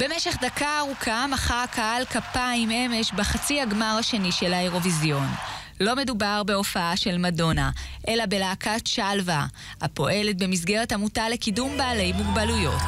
במשך דקה ארוכה מחא הקהל כפיים אמש בחצי הגמר השני של האירוויזיון. לא מדובר בהופעה של מדונה, אלא בלהקת שלווה, הפועלת במסגרת עמותה לקידום בעלי מוגבלויות.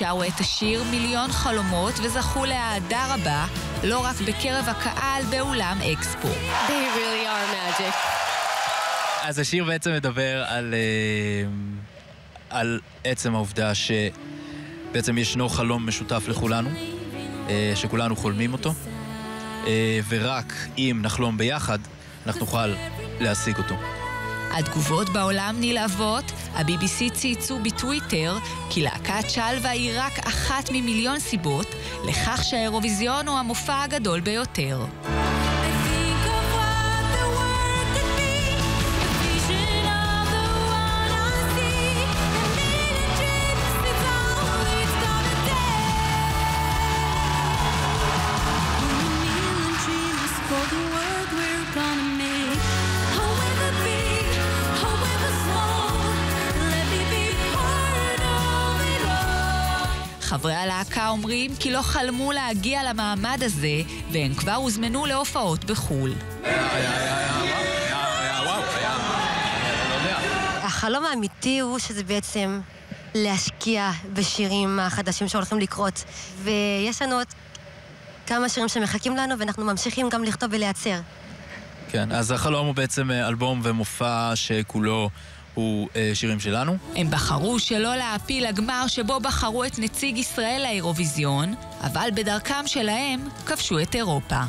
שרו את השיר מיליון חלומות וזכו לאהדה רבה, לא רק בקרב הקהל באולם אקספו. They really are magic. אז השיר בעצם מדבר על, אה, על עצם העובדה שבעצם ישנו חלום משותף לכולנו, אה, שכולנו חולמים אותו, אה, ורק אם נחלום ביחד, אנחנו נוכל להשיג אותו. התגובות בעולם נלהבות, ה-BBC צייצו בטוויטר כי להקת שלווה היא רק אחת ממיליון סיבות לכך שהאירוויזיון הוא המופע הגדול ביותר. חברי הלהקה אומרים כי לא חלמו להגיע למעמד הזה, והם כבר הוזמנו להופעות בחו"ל. החלום האמיתי הוא שזה בעצם להשקיע בשירים החדשים שהולכים לקרות. ויש לנו עוד כמה שירים שמחכים לנו, ואנחנו ממשיכים גם לכתוב ולייצר. כן, אז החלום הוא בעצם אה, אלבום ומופע שכולו... הוא אה, שירים שלנו. הם בחרו שלא להעפיל לגמר שבו בחרו את נציג ישראל לאירוויזיון, אבל בדרכם שלהם כבשו את אירופה.